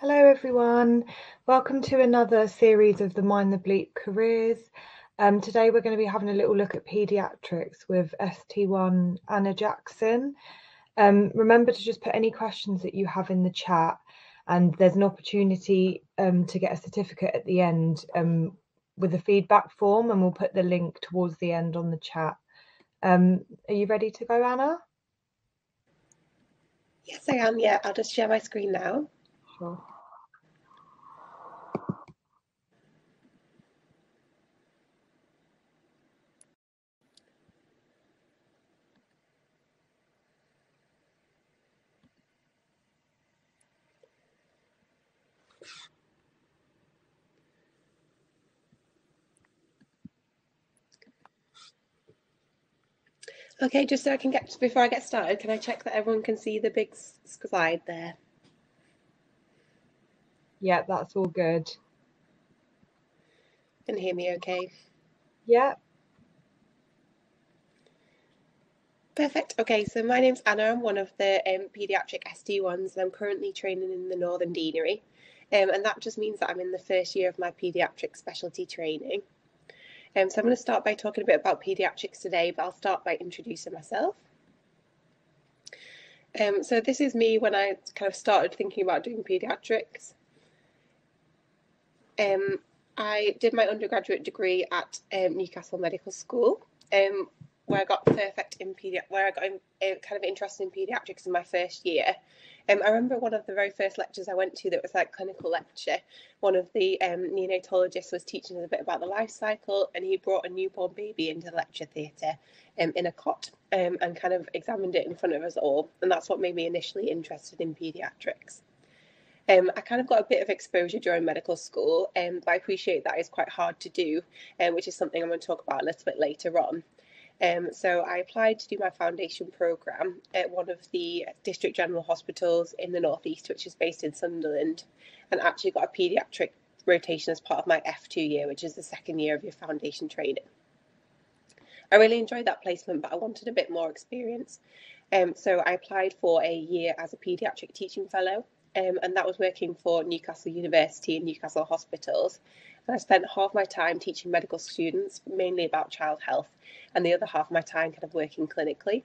Hello, everyone. Welcome to another series of the Mind the Bleep careers. Um, today, we're going to be having a little look at paediatrics with ST1 Anna Jackson. Um, remember to just put any questions that you have in the chat, and there's an opportunity um, to get a certificate at the end um, with a feedback form, and we'll put the link towards the end on the chat. Um, are you ready to go, Anna? Yes, I am. Yeah, I'll just share my screen now. Sure. Okay, just so I can get before I get started, can I check that everyone can see the big slide there? Yeah, that's all good. Can hear me okay? Yeah. Perfect. Okay, so my name's Anna. I'm one of the um, paediatric ST1s, and I'm currently training in the Northern Deanery. Um, and that just means that I'm in the first year of my paediatric specialty training. Um, so I'm going to start by talking a bit about paediatrics today, but I'll start by introducing myself. Um, so this is me when I kind of started thinking about doing paediatrics. Um, I did my undergraduate degree at um, Newcastle Medical School, um, where I got perfect in pedi- where I got in, uh, kind of interested in paediatrics in my first year. Um, I remember one of the very first lectures I went to that was like clinical lecture. One of the um, neonatologists was teaching us a bit about the life cycle, and he brought a newborn baby into the lecture theatre um, in a cot um, and kind of examined it in front of us all. And that's what made me initially interested in paediatrics. Um, I kind of got a bit of exposure during medical school, um, but I appreciate that is quite hard to do, um, which is something I'm going to talk about a little bit later on. Um, so I applied to do my foundation programme at one of the district general hospitals in the northeast, which is based in Sunderland, and actually got a paediatric rotation as part of my F2 year, which is the second year of your foundation training. I really enjoyed that placement, but I wanted a bit more experience. Um, so I applied for a year as a paediatric teaching fellow, um, and that was working for Newcastle University and Newcastle Hospitals. I spent half my time teaching medical students, mainly about child health, and the other half of my time kind of working clinically.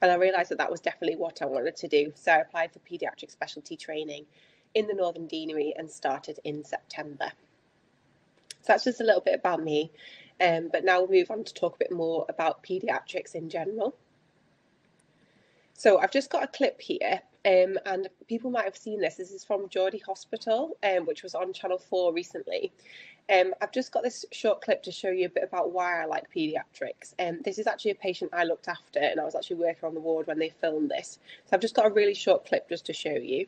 And I realised that that was definitely what I wanted to do. So I applied for paediatric specialty training in the Northern Deanery and started in September. So that's just a little bit about me. Um, but now we'll move on to talk a bit more about paediatrics in general. So I've just got a clip here um, and people might have seen this. This is from Geordie Hospital, um, which was on Channel 4 recently. Um, I've just got this short clip to show you a bit about why I like paediatrics. Um, this is actually a patient I looked after, and I was actually working on the ward when they filmed this. So I've just got a really short clip just to show you.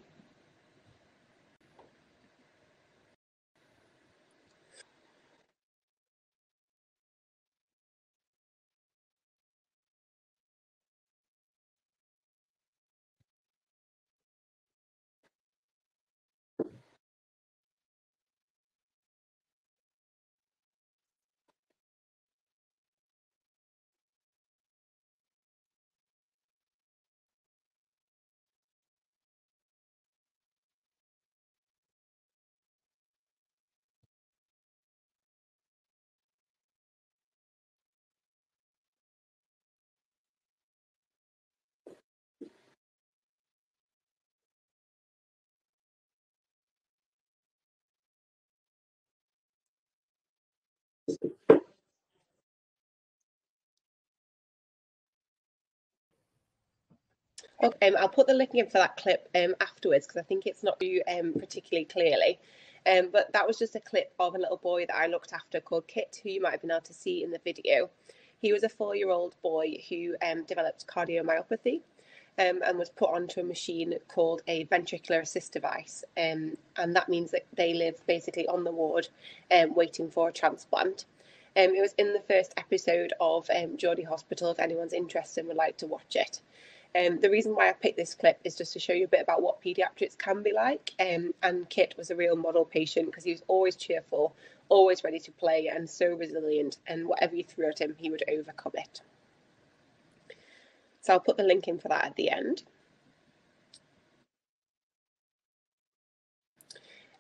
Okay, um, I'll put the link in for that clip um, afterwards because I think it's not you um, particularly clearly. Um, but that was just a clip of a little boy that I looked after called Kit, who you might have been able to see in the video. He was a four-year-old boy who um, developed cardiomyopathy um, and was put onto a machine called a ventricular assist device. and that means that they live basically on the ward waiting for a transplant. it was in the first episode of Geordie Hospital, if anyone's interested and would like to watch it. Um, the reason why I picked this clip is just to show you a bit about what paediatrics can be like. Um, and Kit was a real model patient because he was always cheerful, always ready to play, and so resilient. And whatever you threw at him, he would overcome it. So I'll put the link in for that at the end.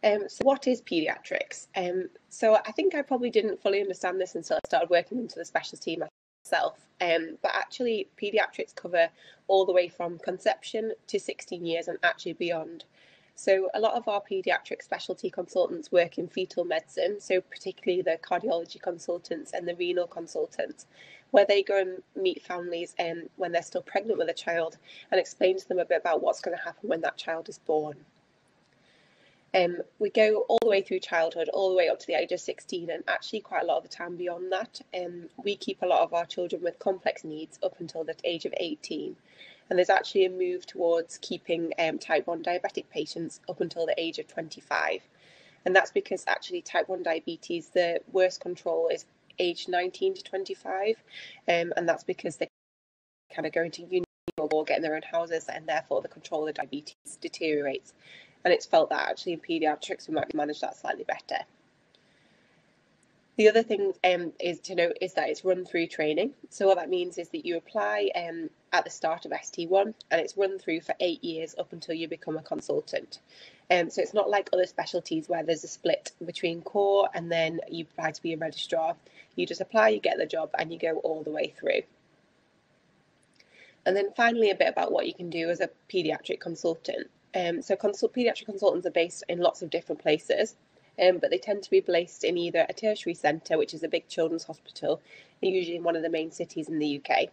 Um, so what is paediatrics? Um, so I think I probably didn't fully understand this until I started working into the specialty myself. Um, but actually, paediatrics cover all the way from conception to 16 years and actually beyond. So a lot of our paediatric specialty consultants work in fetal medicine, so particularly the cardiology consultants and the renal consultants, where they go and meet families um, when they're still pregnant with a child and explain to them a bit about what's going to happen when that child is born. Um, we go all the way through childhood, all the way up to the age of 16, and actually quite a lot of the time beyond that. Um, we keep a lot of our children with complex needs up until the age of 18. And there's actually a move towards keeping um, type 1 diabetic patients up until the age of 25. And that's because actually type 1 diabetes, the worst control is age 19 to 25. Um, and that's because they kind of go into uni or get in their own houses, and therefore the control of diabetes deteriorates. And it's felt that actually in paediatrics we might manage that slightly better. The other thing um, is to note is that it's run through training. So what that means is that you apply um, at the start of ST1 and it's run through for eight years up until you become a consultant. Um, so it's not like other specialties where there's a split between core and then you apply to be a registrar. You just apply, you get the job, and you go all the way through. And then finally, a bit about what you can do as a paediatric consultant. Um, so consult, paediatric consultants are based in lots of different places um, but they tend to be placed in either a tertiary centre, which is a big children's hospital, usually in one of the main cities in the UK,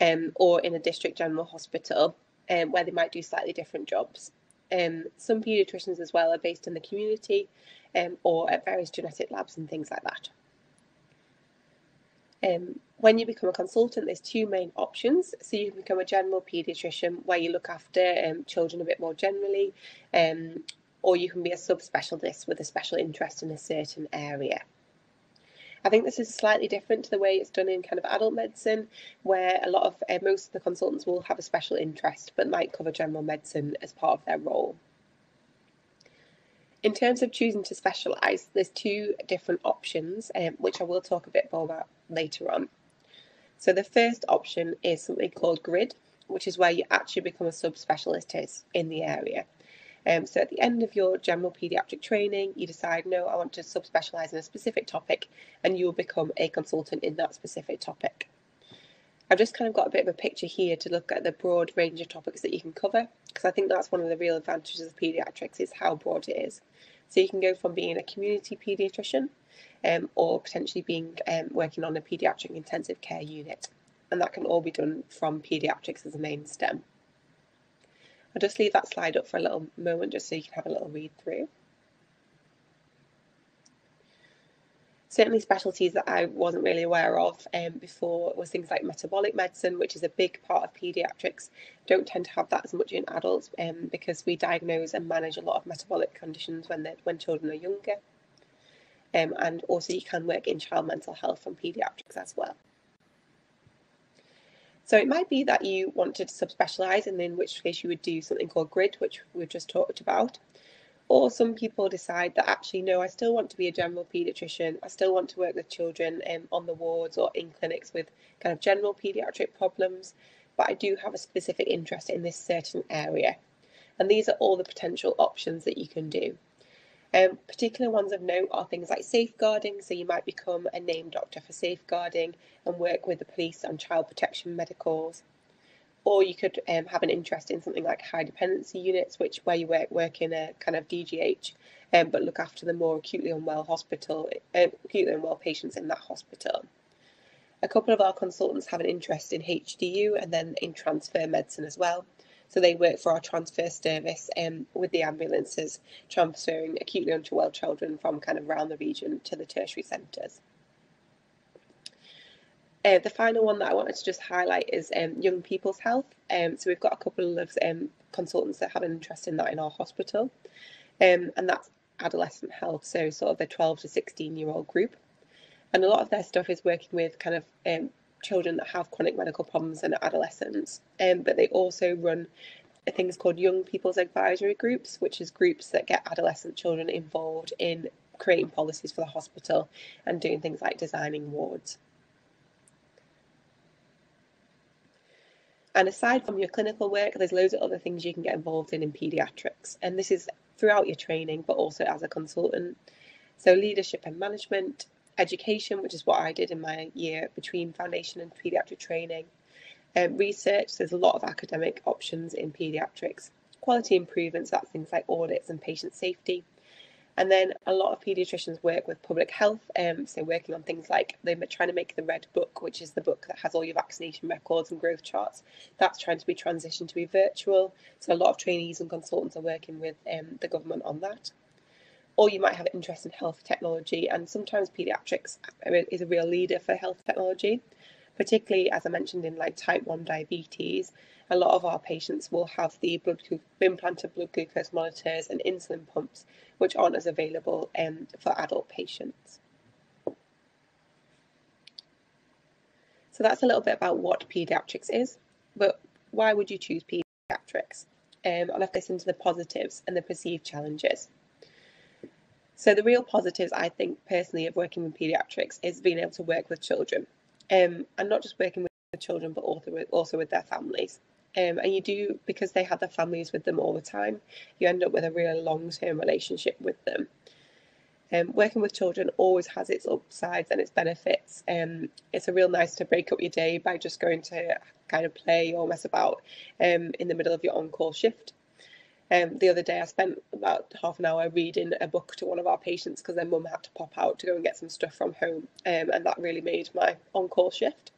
um, or in a district general hospital, um, where they might do slightly different jobs. Um, some paediatricians as well are based in the community um, or at various genetic labs and things like that. Um, when you become a consultant, there's two main options. So you can become a general paediatrician where you look after um, children a bit more generally, um, or you can be a subspecialist with a special interest in a certain area. I think this is slightly different to the way it's done in kind of adult medicine, where a lot of uh, most of the consultants will have a special interest but might cover general medicine as part of their role. In terms of choosing to specialise, there's two different options, um, which I will talk a bit more about later on. So the first option is something called GRID, which is where you actually become a subspecialist in the area. Um, so at the end of your general paediatric training, you decide, no, I want to subspecialise in a specific topic, and you will become a consultant in that specific topic. I've just kind of got a bit of a picture here to look at the broad range of topics that you can cover, because I think that's one of the real advantages of paediatrics is how broad it is. So you can go from being a community paediatrician, um, or potentially being um, working on a paediatric intensive care unit, and that can all be done from paediatrics as a main stem. I'll just leave that slide up for a little moment just so you can have a little read through. Certainly specialties that I wasn't really aware of um, before was things like metabolic medicine, which is a big part of paediatrics. Don't tend to have that as much in adults um, because we diagnose and manage a lot of metabolic conditions when when children are younger. Um, and also you can work in child mental health and paediatrics as well. So it might be that you wanted to subspecialize, and in which case you would do something called grid, which we've just talked about. Or some people decide that actually, no, I still want to be a general paediatrician. I still want to work with children um, on the wards or in clinics with kind of general paediatric problems, but I do have a specific interest in this certain area. And these are all the potential options that you can do. Um, particular ones of note are things like safeguarding, so you might become a named doctor for safeguarding and work with the police on child protection medicals. Or you could um, have an interest in something like high dependency units, which where you work work in a kind of DGH, um, but look after the more acutely unwell hospital, uh, acutely unwell patients in that hospital. A couple of our consultants have an interest in HDU and then in transfer medicine as well. So they work for our transfer service um, with the ambulances, transferring acutely unwell children from kind of around the region to the tertiary centres. Uh, the final one that I wanted to just highlight is um, young people's health. Um, so we've got a couple of um, consultants that have an interest in that in our hospital, um, and that's adolescent health, so sort of the 12 to 16 year old group. And a lot of their stuff is working with kind of um, children that have chronic medical problems and adolescents. Um, but they also run things called young people's advisory groups, which is groups that get adolescent children involved in creating policies for the hospital and doing things like designing wards. And aside from your clinical work, there's loads of other things you can get involved in in paediatrics. And this is throughout your training, but also as a consultant. So, leadership and management, education, which is what I did in my year between foundation and paediatric training, um, research, there's a lot of academic options in paediatrics, quality improvements, that's things like audits and patient safety. And then a lot of paediatricians work with public health, um, so working on things like they're trying to make the Red Book, which is the book that has all your vaccination records and growth charts. That's trying to be transitioned to be virtual. So a lot of trainees and consultants are working with um, the government on that. Or you might have interest in health technology, and sometimes paediatrics is a real leader for health technology particularly as I mentioned in like type 1 diabetes, a lot of our patients will have the blood implanted blood glucose monitors and insulin pumps, which aren't as available um, for adult patients. So that's a little bit about what paediatrics is, but why would you choose paediatrics? Um, I'll have this into the positives and the perceived challenges. So the real positives, I think personally, of working with paediatrics is being able to work with children um, and not just working with the children, but also with, also with their families. Um, and you do because they have their families with them all the time. You end up with a really long-term relationship with them. Um, working with children always has its upsides and its benefits. Um, it's a real nice to break up your day by just going to kind of play or mess about um, in the middle of your on-call shift. Um, the other day, I spent about half an hour reading a book to one of our patients because their mum had to pop out to go and get some stuff from home, um, and that really made my on call shift.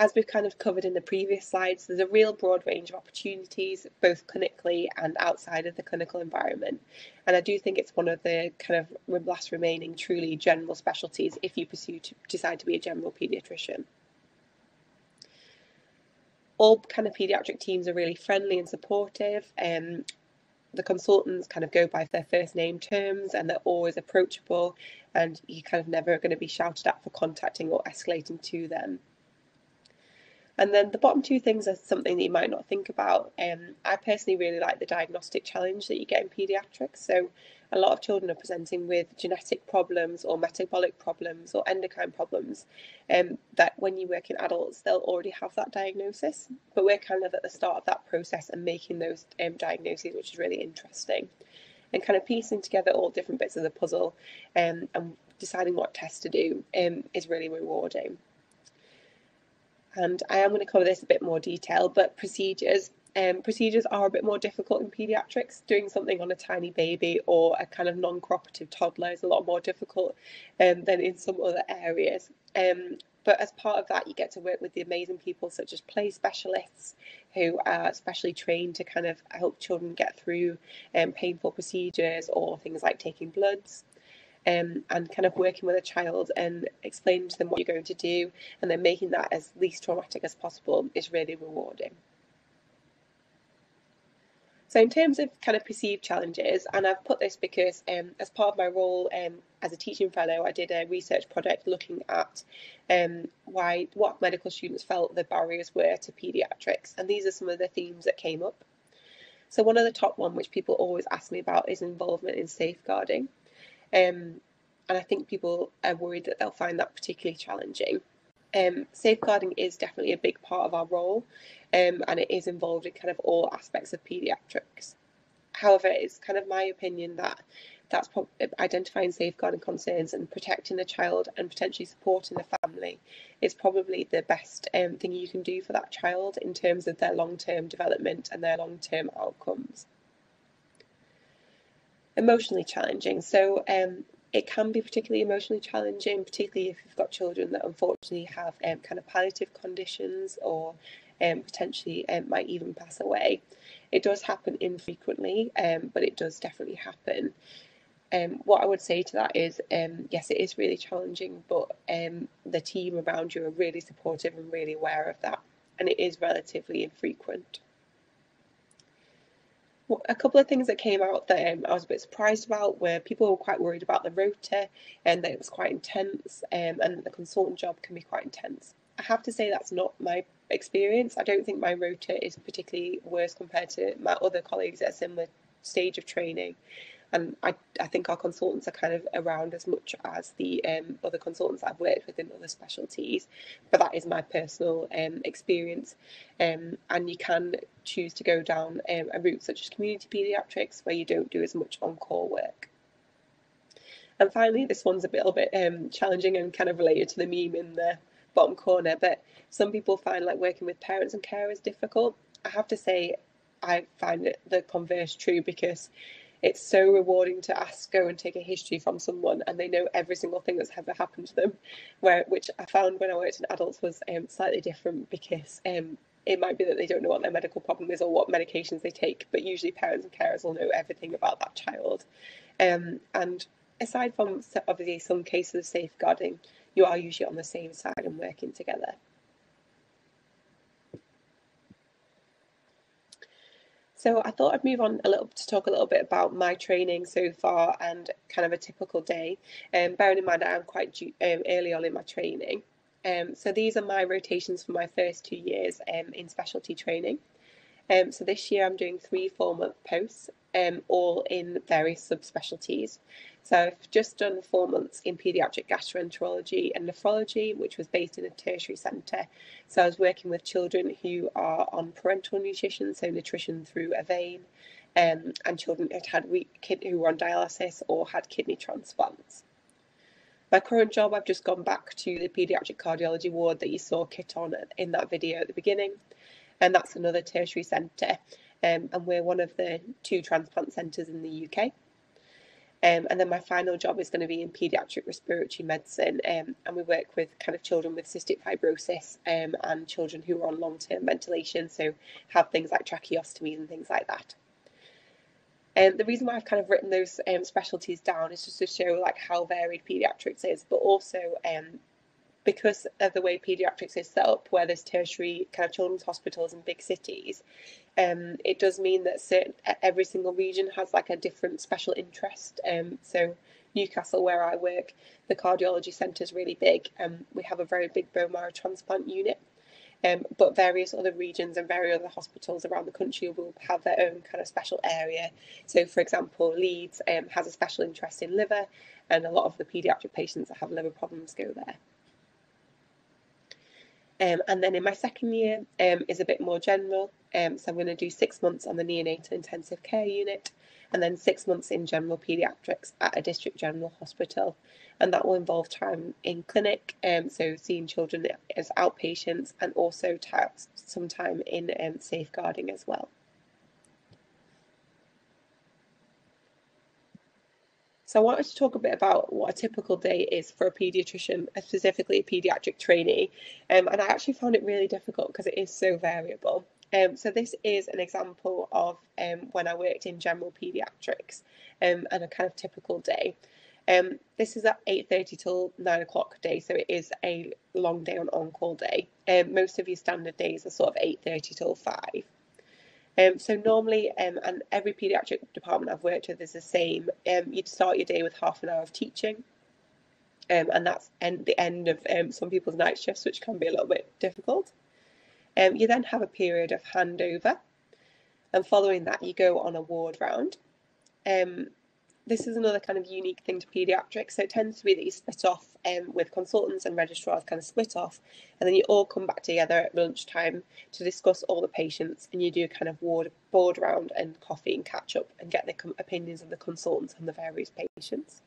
As we've kind of covered in the previous slides, there's a real broad range of opportunities, both clinically and outside of the clinical environment. And I do think it's one of the kind of last remaining truly general specialties if you pursue to decide to be a general paediatrician all kind of pediatric teams are really friendly and supportive. Um, the consultants kind of go by their first name terms and they're always approachable and you're kind of never going to be shouted at for contacting or escalating to them. And then the bottom two things are something that you might not think about. Um, I personally really like the diagnostic challenge that you get in paediatrics. So a lot of children are presenting with genetic problems or metabolic problems or endocrine problems um, that when you work in adults, they'll already have that diagnosis. But we're kind of at the start of that process and making those um, diagnoses, which is really interesting. And kind of piecing together all different bits of the puzzle um, and deciding what test to do um, is really rewarding. And I am going to cover this a bit more detail, but procedures um, procedures are a bit more difficult in paediatrics. Doing something on a tiny baby or a kind of non cooperative toddler is a lot more difficult um, than in some other areas. Um, but as part of that, you get to work with the amazing people such as play specialists who are specially trained to kind of help children get through um, painful procedures or things like taking bloods. Um, and kind of working with a child and explaining to them what you're going to do and then making that as least traumatic as possible is really rewarding. So in terms of kind of perceived challenges, and I've put this because um, as part of my role um, as a teaching fellow, I did a research project looking at um, why what medical students felt the barriers were to paediatrics, and these are some of the themes that came up. So one of the top one, which people always ask me about, is involvement in safeguarding, um, and I think people are worried that they'll find that particularly challenging. Um, safeguarding is definitely a big part of our role, um, and it is involved in kind of all aspects of paediatrics. However, it's kind of my opinion that that's pro- identifying safeguarding concerns and protecting the child and potentially supporting the family is probably the best um, thing you can do for that child in terms of their long term development and their long term outcomes. Emotionally challenging. So, um, it can be particularly emotionally challenging, particularly if you've got children that unfortunately have um, kind of palliative conditions or um, potentially um, might even pass away. It does happen infrequently, um, but it does definitely happen. Um, what I would say to that is, um, yes, it is really challenging, but the team around you are really supportive and really aware of that, and it is relatively infrequent. A couple of things that came out that um, I was a bit surprised about were people were quite worried about the rota and that it was quite intense, um, and the consultant job can be quite intense. I have to say that's not my experience. I don't think my rota is particularly worse compared to my other colleagues at a similar stage of training. And I, I think our consultants are kind of around as much as the um, other consultants I've worked with in other specialties, but that is my personal um, experience. Um, and you can choose to go down um, a route such as community paediatrics where you don't do as much on call work. And finally, this one's a little bit um, challenging and kind of related to the meme in the bottom corner, but some people find like working with parents and carers difficult. I have to say, I find the converse true because it's so rewarding to ask go and take a history from someone and they know every single thing that's ever happened to them where which i found when i worked in adults was um, slightly different because um, it might be that they don't know what their medical problem is or what medications they take but usually parents and carers will know everything about that child um, and aside from obviously some cases of safeguarding, you are usually on the same side and working together. So I thought I'd move on a little to talk a little bit about my training so far and kind of a typical day. Um, bearing in mind I am quite um, early on in my training. Um, so these are my rotations for my first two years um, in specialty training. Um, so this year I'm doing three four month posts, um, all in various subspecialties. So I've just done four months in paediatric gastroenterology and nephrology, which was based in a tertiary centre. So I was working with children who are on parenteral nutrition, so nutrition through a vein, um, and children who had kid who were on dialysis or had kidney transplants. My current job, I've just gone back to the paediatric cardiology ward that you saw Kit on in that video at the beginning, and that's another tertiary centre, um, and we're one of the two transplant centres in the UK. Um, and then my final job is going to be in paediatric respiratory medicine, um, and we work with kind of children with cystic fibrosis um, and children who are on long-term ventilation, so have things like tracheostomies and things like that. And um, the reason why I've kind of written those um, specialties down is just to show like how varied paediatrics is, but also um, because of the way paediatrics is set up, where there's tertiary kind of children's hospitals in big cities, um, it does mean that certain, every single region has like a different special interest. Um, so Newcastle, where I work, the cardiology centre is really big. Um, we have a very big bone marrow transplant unit. Um, but various other regions and various other hospitals around the country will have their own kind of special area. So, for example, Leeds um, has a special interest in liver, and a lot of the paediatric patients that have liver problems go there. Um, and then in my second year um, is a bit more general. Um, so I'm going to do six months on the neonatal intensive care unit and then six months in general paediatrics at a district general hospital. And that will involve time in clinic, um, so seeing children as outpatients and also some time in um, safeguarding as well. So I wanted to talk a bit about what a typical day is for a paediatrician, uh, specifically a paediatric trainee. Um, and I actually found it really difficult because it is so variable. Um, so this is an example of um, when I worked in general paediatrics um, and a kind of typical day. Um, this is at 8.30 till 9 o'clock day, so it is a long day on on-call day. Um, most of your standard days are sort of 8.30 till 5. Um, so normally, um, and every paediatric department I've worked with is the same. Um, you'd start your day with half an hour of teaching, um, and that's the end of um, some people's night shifts, which can be a little bit difficult. Um, you then have a period of handover, and following that, you go on a ward round. Um, this is another kind of unique thing to paediatrics. So it tends to be that you split off um, with consultants and registrars, kind of split off, and then you all come back together at lunchtime to discuss all the patients, and you do a kind of ward board round and coffee and catch up and get the opinions of the consultants on the various patients.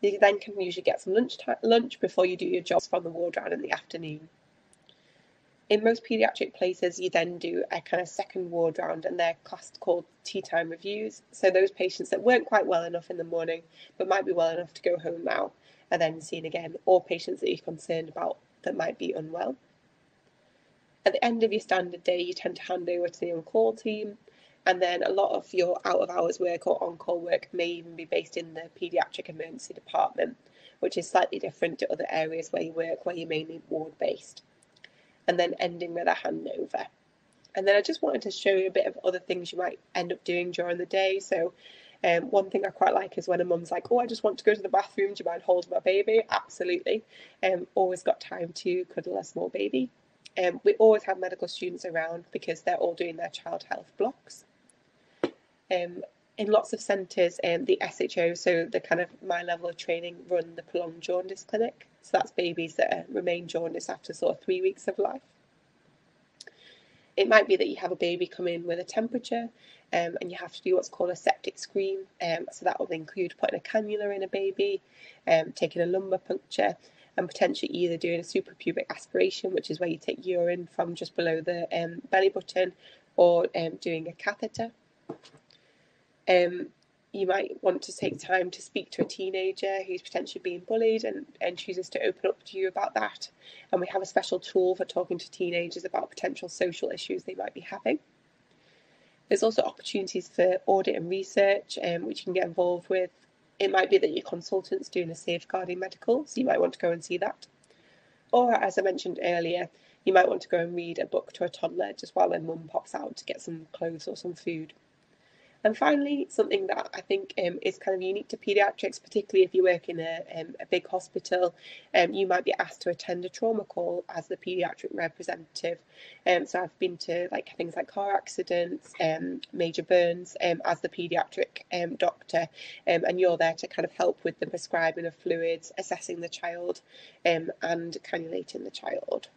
You then can usually get some lunch lunch before you do your jobs from the ward round in the afternoon in most paediatric places, you then do a kind of second ward round, and they're classed called tea time reviews. So those patients that weren't quite well enough in the morning, but might be well enough to go home now, are then seen again, or patients that you're concerned about that might be unwell. At the end of your standard day, you tend to hand over to the on-call team, and then a lot of your out of hours work or on-call work may even be based in the paediatric emergency department, which is slightly different to other areas where you work, where you're mainly ward based and then ending with a handover. And then I just wanted to show you a bit of other things you might end up doing during the day. So um, one thing I quite like is when a mum's like, oh, I just want to go to the bathroom. Do you mind holding my baby? Absolutely. Um, always got time to cuddle a small baby. Um, we always have medical students around because they're all doing their child health blocks. Um, in lots of centres, um, the SHO, so the kind of my level of training, run the prolonged jaundice clinic. So that's babies that remain jaundiced after sort of three weeks of life. It might be that you have a baby come in with a temperature um, and you have to do what's called a septic screen. Um, so that will include putting a cannula in a baby, um, taking a lumbar puncture, and potentially either doing a suprapubic aspiration, which is where you take urine from just below the um, belly button, or um, doing a catheter. Um, you might want to take time to speak to a teenager who's potentially being bullied and, and chooses to open up to you about that. And we have a special tool for talking to teenagers about potential social issues they might be having. There's also opportunities for audit and research, um, which you can get involved with. It might be that your consultant's doing a safeguarding medical, so you might want to go and see that. Or, as I mentioned earlier, you might want to go and read a book to a toddler just while their mum pops out to get some clothes or some food. And finally, something that I think um, is kind of unique to paediatrics, particularly if you work in a, um, a big hospital, um, you might be asked to attend a trauma call as the paediatric representative. Um, so I've been to like things like car accidents, um, major burns um, as the paediatric doctor, and you're there to kind of help with the prescribing of fluids, assessing the child, and cannulating the child.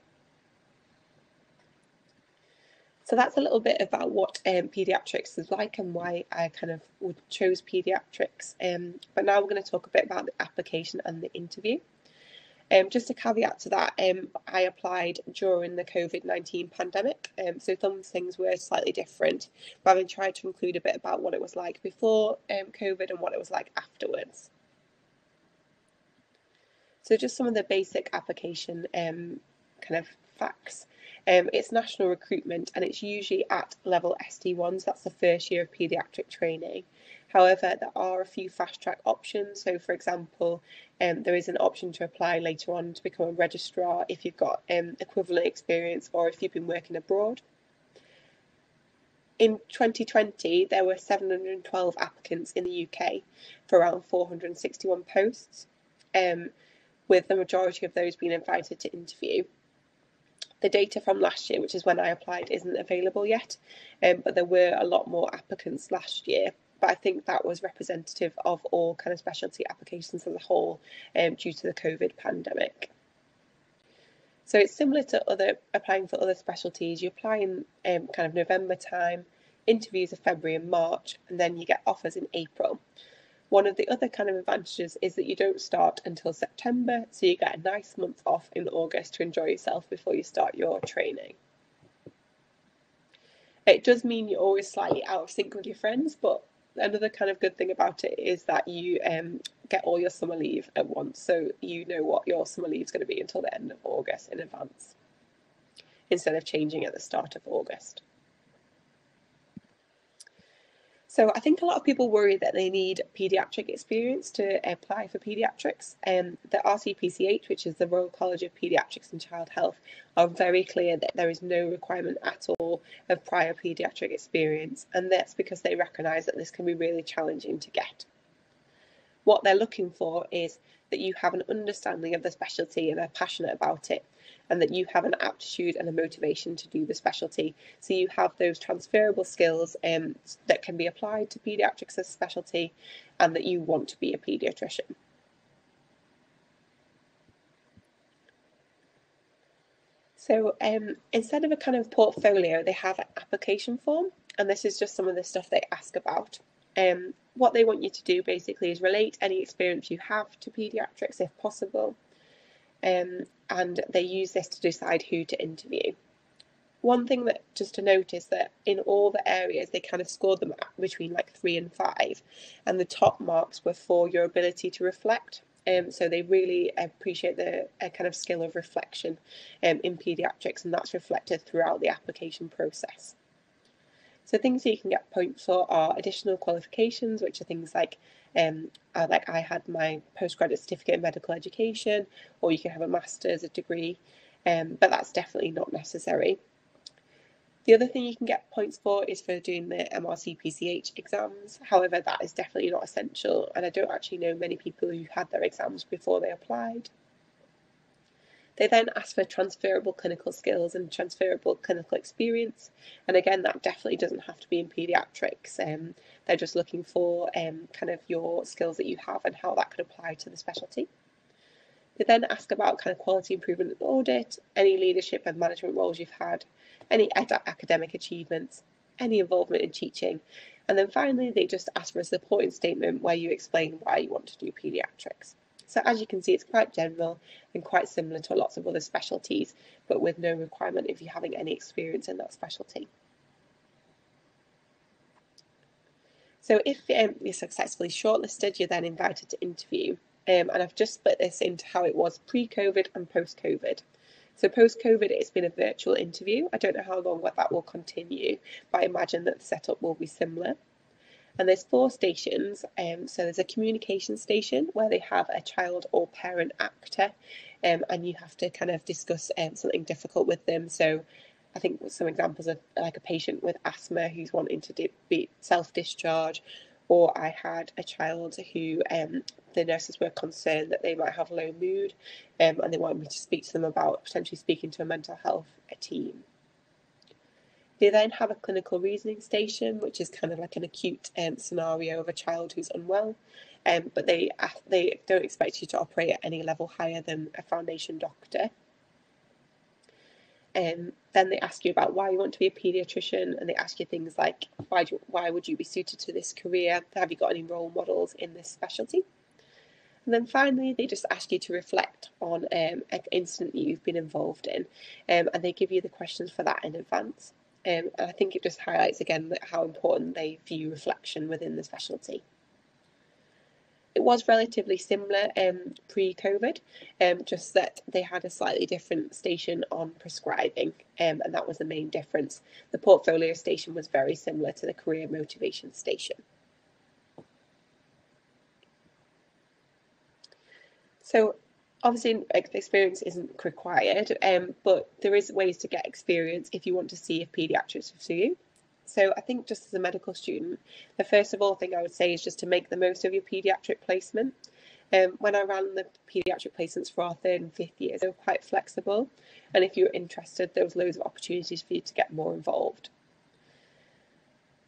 So that's a little bit about what um, paediatrics is like and why I kind of chose paediatrics. Um, but now we're going to talk a bit about the application and the interview. Um, just a caveat to that, um, I applied during the COVID 19 pandemic, um, so some things were slightly different, but having tried to include a bit about what it was like before um, COVID and what it was like afterwards. So, just some of the basic application um, kind of facts. Um, it's national recruitment and it's usually at level ST1s, that's the first year of paediatric training. However, there are a few fast track options. So, for example, um, there is an option to apply later on to become a registrar if you've got um, equivalent experience or if you've been working abroad. In 2020, there were 712 applicants in the UK for around 461 posts, um, with the majority of those being invited to interview. The data from last year, which is when I applied, isn't available yet, um, but there were a lot more applicants last year. But I think that was representative of all kind of specialty applications as a whole um, due to the COVID pandemic. So it's similar to other applying for other specialties. You apply in um, kind of November time, interviews are February and March, and then you get offers in April. One of the other kind of advantages is that you don't start until September, so you get a nice month off in August to enjoy yourself before you start your training. It does mean you're always slightly out of sync with your friends, but another kind of good thing about it is that you um, get all your summer leave at once, so you know what your summer leave is going to be until the end of August in advance, instead of changing at the start of August. So I think a lot of people worry that they need paediatric experience to apply for paediatrics. Um, the RCPCH, which is the Royal College of Paediatrics and Child Health, are very clear that there is no requirement at all of prior paediatric experience, and that's because they recognise that this can be really challenging to get. What they're looking for is that you have an understanding of the specialty and are passionate about it and that you have an aptitude and a motivation to do the specialty. So you have those transferable skills um, that can be applied to paediatrics as a specialty and that you want to be a paediatrician. So um, instead of a kind of portfolio, they have an application form, and this is just some of the stuff they ask about. Um, what they want you to do basically is relate any experience you have to paediatrics if possible, um, and they use this to decide who to interview. One thing that just to notice that in all the areas they kind of scored them between like three and five, and the top marks were for your ability to reflect. Um, so they really appreciate the kind of skill of reflection um, in paediatrics, and that's reflected throughout the application process. So things that you can get points for are additional qualifications, which are things like um, uh, like I had my postgraduate certificate in medical education, or you can have a master's, a degree, um, but that's definitely not necessary. The other thing you can get points for is for doing the MRC PCH exams. However, that is definitely not essential, and I don't actually know many people who had their exams before they applied. They then ask for transferable clinical skills and transferable clinical experience. And again, that definitely doesn't have to be in paediatrics. Um, they're just looking for um, kind of your skills that you have and how that could apply to the specialty. They then ask about kind of quality improvement and audit, any leadership and management roles you've had, any academic achievements, any involvement in teaching, and then finally they just ask for a supporting statement where you explain why you want to do paediatrics. So as you can see, it's quite general and quite similar to lots of other specialties, but with no requirement if you're having any experience in that specialty. So if um, you're successfully shortlisted, you're then invited to interview. Um, and I've just split this into how it was pre-COVID and post-COVID. So post-COVID, it's been a virtual interview. I don't know how long that will continue, but I imagine that the setup will be similar. And there's four stations. Um, so there's a communication station where they have a child or parent actor, um, and you have to kind of discuss um, something difficult with them. So I think some examples of like a patient with asthma who's wanting to be self-discharge, or I had a child who um, the nurses were concerned that they might have low mood, um, and they wanted me to speak to them about potentially speaking to a mental health team. They then have a clinical reasoning station, which is kind of like an acute um, scenario of a child who's unwell, um, but they they don't expect you to operate at any level higher than a foundation doctor. Um, then they ask you about why you want to be a paediatrician, and they ask you things like why do, why would you be suited to this career? Have you got any role models in this specialty? And then finally, they just ask you to reflect on um, an incident that you've been involved in, um, and they give you the questions for that in advance. Um, and I think it just highlights again how important they view reflection within the specialty. It was relatively similar um, pre-COVID, um, just that they had a slightly different station on prescribing, um, and that was the main difference. The portfolio station was very similar to the career motivation station. So obviously experience isn't required, um, but there is ways to get experience if you want to see if paediatrics is for you. So I think just as a medical student, the first of all thing I would say is just to make the most of your paediatric placement. Um, when I ran the paediatric placements for our third and fifth years, they were quite flexible, and if you were interested, there was loads of opportunities for you to get more involved.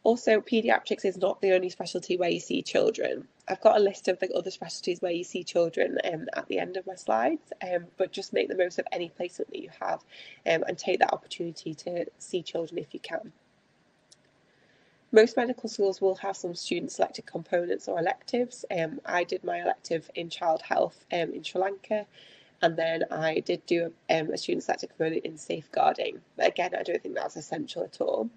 Also, paediatrics is not the only specialty where you see children. I've got a list of the other specialties where you see children um, at the end of my slides, um, but just make the most of any placement that you have um, and take that opportunity to see children if you can. Most medical schools will have some student selected components or electives. Um, I did my elective in child health um, in Sri Lanka, and then I did do a, um, a student selected component in safeguarding. But again, I don't think that's essential at all.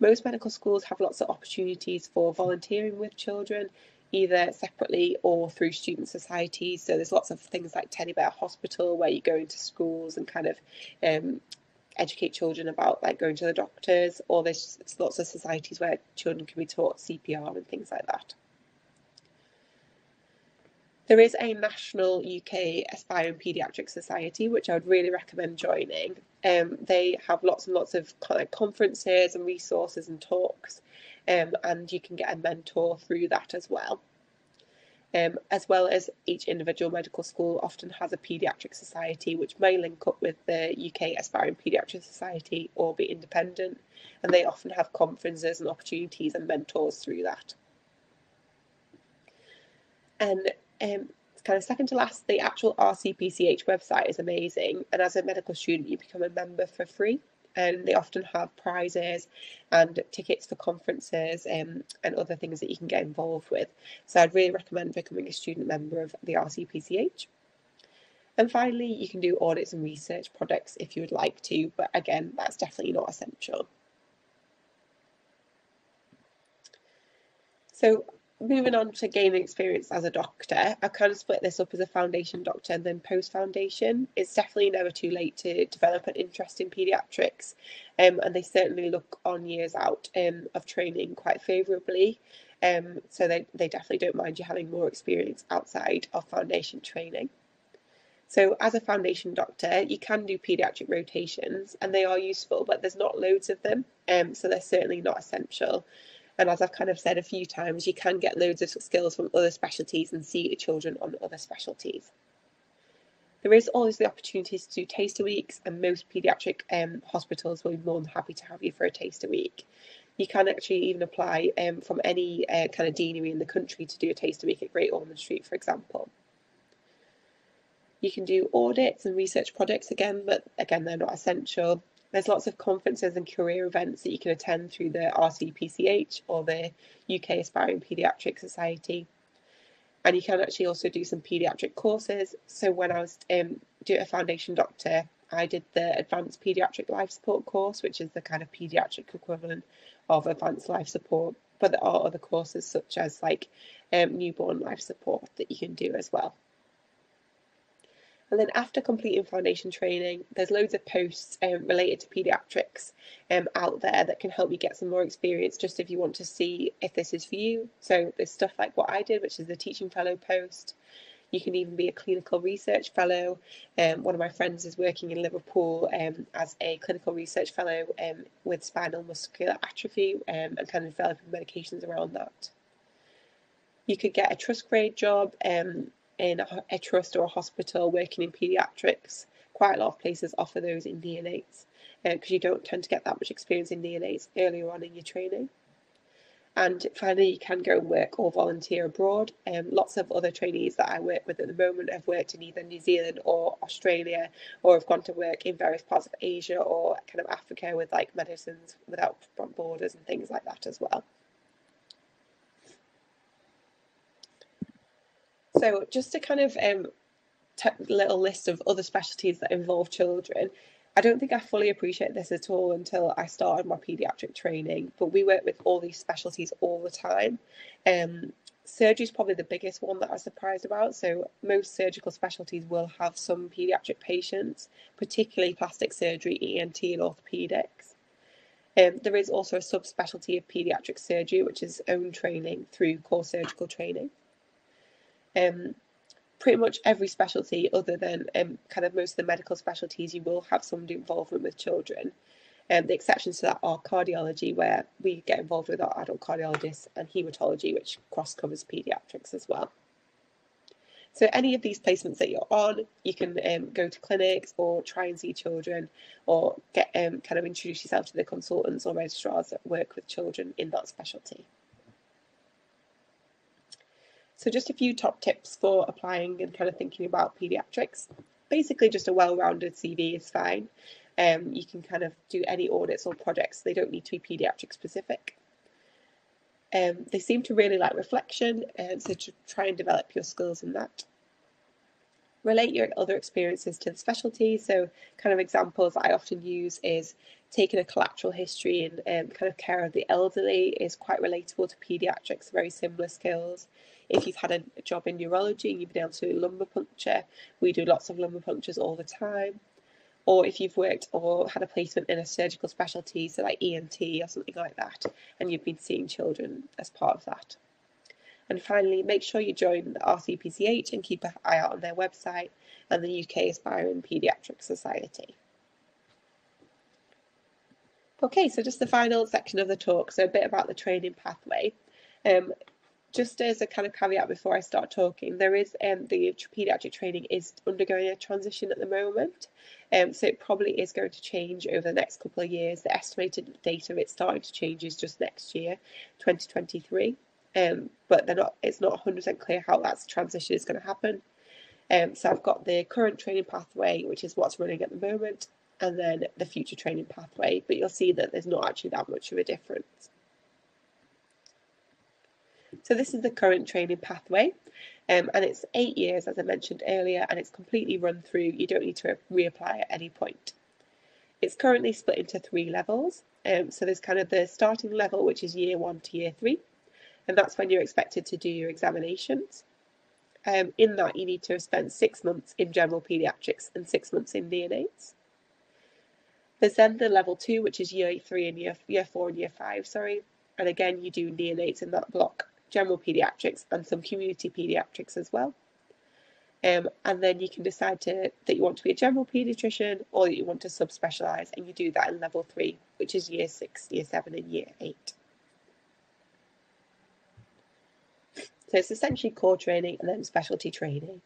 Most medical schools have lots of opportunities for volunteering with children, either separately or through student societies. So there's lots of things like Teddy Bear Hospital where you go into schools and kind of um, educate children about like going to the doctors, or there's lots of societies where children can be taught CPR and things like that. There is a national UK Aspiring Paediatric Society, which I would really recommend joining. Um, they have lots and lots of conferences and resources and talks, um, and you can get a mentor through that as well. Um, as well as each individual medical school often has a paediatric society which may link up with the UK Aspiring Paediatric Society or be independent, and they often have conferences and opportunities and mentors through that. And um, kind of second to last, the actual RCPCH website is amazing. And as a medical student, you become a member for free. And they often have prizes and tickets for conferences um, and other things that you can get involved with. So I'd really recommend becoming a student member of the RCPCH. And finally, you can do audits and research projects if you would like to, but again, that's definitely not essential. So moving on to gaining experience as a doctor, I kind of split this up as a foundation doctor and then post foundation. It's definitely never too late to develop an interest in paediatrics, um, and they certainly look on years out um, of training quite favourably. Um, so they, they definitely don't mind you having more experience outside of foundation training. So, as a foundation doctor, you can do paediatric rotations and they are useful, but there's not loads of them, um, so they're certainly not essential. And as I've kind of said a few times, you can get loads of skills from other specialties and see children on other specialties. There is always the opportunities to do taster weeks, and most paediatric um, hospitals will be more than happy to have you for a taster week. You can actually even apply um, from any uh, kind of deanery in the country to do a taster week at Great Ormond Street, for example. You can do audits and research projects again, but again, they're not essential. There's lots of conferences and career events that you can attend through the RCPCH or the UK Aspiring Paediatric Society. And you can actually also do some paediatric courses. So when I was um, doing a foundation doctor, I did the Advanced Paediatric Life Support course, which is the kind of paediatric equivalent of advanced life support. But there are other courses such as like um, newborn life support that you can do as well. And then after completing foundation training, there's loads of posts um, related to paediatrics um, out there that can help you get some more experience just if you want to see if this is for you. So there's stuff like what I did, which is the teaching fellow post. You can even be a clinical research fellow. Um, one of my friends is working in Liverpool um, as a clinical research fellow um, with spinal muscular atrophy um, and kind of developing medications around that. You could get a trust grade job um, in a, a trust or a hospital working in paediatrics. Quite a lot of places offer those in neonates because uh, you don't tend to get that much experience in neonates earlier on in your training. And finally, you can go and work or volunteer abroad. Um, lots of other trainees that I work with at the moment have worked in either New Zealand or Australia, or have gone to work in various parts of Asia or kind of Africa with like medicines without front borders and things like that as well. So just a kind of um, little list of other specialties that involve children. I don't think I fully appreciate this at all until I started my paediatric training, but we work with all these specialties all the time. Um, surgery is probably the biggest one that I was surprised about. So most surgical specialties will have some paediatric patients, particularly plastic surgery, ENT, and orthopedics. Um, there is also a subspecialty of paediatric surgery, which is own training through core surgical training um, pretty much every specialty other than um, kind of most of the medical specialties you will have some involvement with children. Um, the exceptions to that are cardiology where we get involved with our adult cardiologists and haematology which cross covers paediatrics as well. So any of these placements that you're on you can um, go to clinics or try and see children or get um, kind of introduce yourself to the consultants or registrars that work with children in that specialty so just a few top tips for applying and kind of thinking about paediatrics. Basically, just a well-rounded CV is fine. Um, you can kind of do any audits or projects. They don't need to be paediatric specific. Um, they seem to really like reflection, and so to try and develop your skills in that. Relate your other experiences to the specialty. So, kind of examples I often use is taking a collateral history and um, kind of care of the elderly is quite relatable to paediatrics, very similar skills. If you've had a job in neurology and you've been able to do lumbar puncture, we do lots of lumbar punctures all the time. Or if you've worked or had a placement in a surgical specialty, so like ENT or something like that, and you've been seeing children as part of that. And finally, make sure you join the RCPCH and keep an eye out on their website and the UK Aspiring Paediatric Society. Okay, so just the final section of the talk, so a bit about the training pathway. Um, just as a kind of caveat before I start talking, there is um, the paediatric training is undergoing a transition at the moment. Um, so it probably is going to change over the next couple of years. The estimated date of it starting to change is just next year, 2023. Um, but they're not. It's not 100% clear how that transition is going to happen. Um, so I've got the current training pathway, which is what's running at the moment, and then the future training pathway. But you'll see that there's not actually that much of a difference. So this is the current training pathway um, and it's eight years as I mentioned earlier and it's completely run through. You don't need to reapply at any point. It's currently split into three levels. Um, so there's kind of the starting level which is year one to year three and that's when you're expected to do your examinations. Um, in that you need to have spent six months in general paediatrics and six months in neonates. There's then the level two, which is year three and year, year four and year five, sorry. And again, you do neonates in that block general paediatrics and some community paediatrics as well. Um, and then you can decide to that you want to be a general paediatrician or that you want to subspecialise, and you do that in level three, which is year six, year seven, and year eight. So it's essentially core training and then specialty training.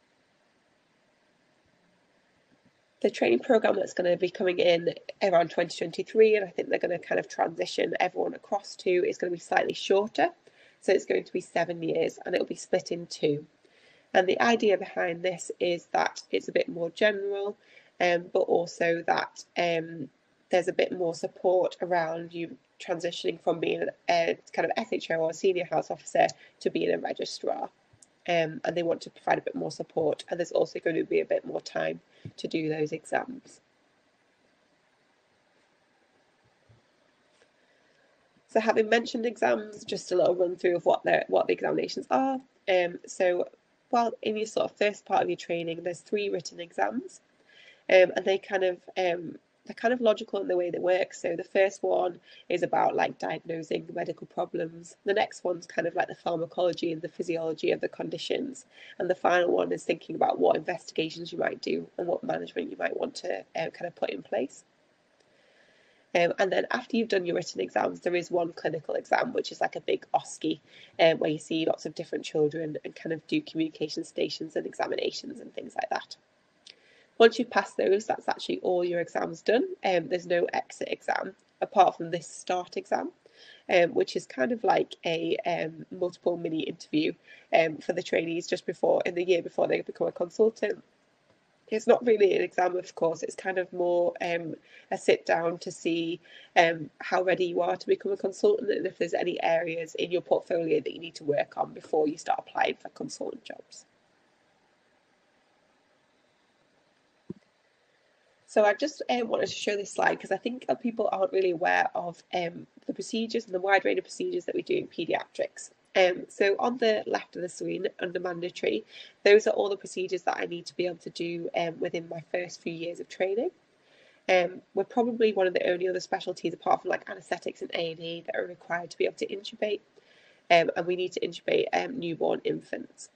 the training program that's going to be coming in around 2023, and I think they're going to kind of transition everyone across to is going to be slightly shorter. So it's going to be seven years and it'll be split in two. And the idea behind this is that it's a bit more general, um, but also that um, there's a bit more support around you transitioning from being a kind of SHO or senior house officer to being a registrar. Um, and they want to provide a bit more support, and there's also going to be a bit more time to do those exams. So having mentioned exams, just a little run through of what the what the examinations are. Um, so while in your sort of first part of your training, there's three written exams, um, and they kind of um, they're kind of logical in the way they work. So the first one is about like diagnosing medical problems. The next one's kind of like the pharmacology and the physiology of the conditions, and the final one is thinking about what investigations you might do and what management you might want to uh, kind of put in place. Um, and then after you've done your written exams, there is one clinical exam, which is like a big OSCE, um, where you see lots of different children and kind of do communication stations and examinations and things like that. Once you've passed those, that's actually all your exams done. Um, there's no exit exam apart from this start exam, um, which is kind of like a um, multiple mini interview um, for the trainees just before in the year before they become a consultant. It's not really an exam, of course. It's kind of more um, a sit down to see um, how ready you are to become a consultant and if there's any areas in your portfolio that you need to work on before you start applying for consultant jobs. So I just um, wanted to show this slide because I think people aren't really aware of um, the procedures and the wide range of procedures that we do in paediatrics. Um, so on the left of the screen, under mandatory, those are all the procedures that I need to be able to do um, within my first few years of training. Um, we're probably one of the only other specialties, apart from like anaesthetics and A&E, that are required to be able to intubate, um, and we need to intubate newborn infants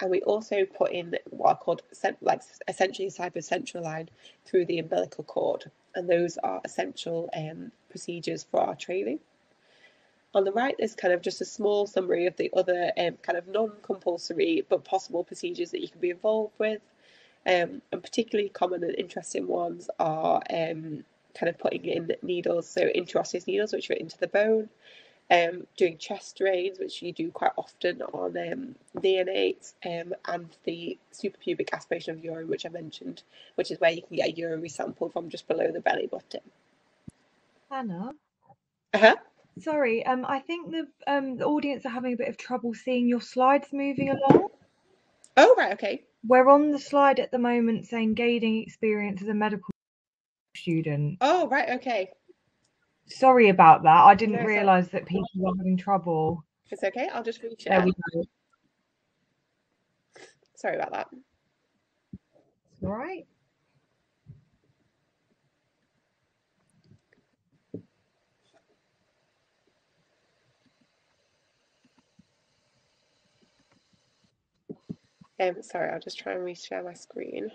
and we also put in what are called like essentially a of central line through the umbilical cord, and those are essential um, procedures for our training. On the right is kind of just a small summary of the other um, kind of non-compulsory but possible procedures that you can be involved with. Um, and particularly common and interesting ones are um, kind of putting in needles, so intraosseous needles, which are into the bone, um, doing chest drains, which you do quite often on um, neonates, um, and the suprapubic aspiration of urine, which I mentioned, which is where you can get a urinary sample from just below the belly button. Anna? Uh-huh. Sorry, um, I think the um the audience are having a bit of trouble seeing your slides moving along. Oh right, okay. We're on the slide at the moment saying gaining experience as a medical student. Oh right, okay. Sorry about that. I didn't no, realise that people were having trouble. It's okay. I'll just reach There we go. Sorry about that. It's all right. Um, sorry, I'll just try and reshare my screen.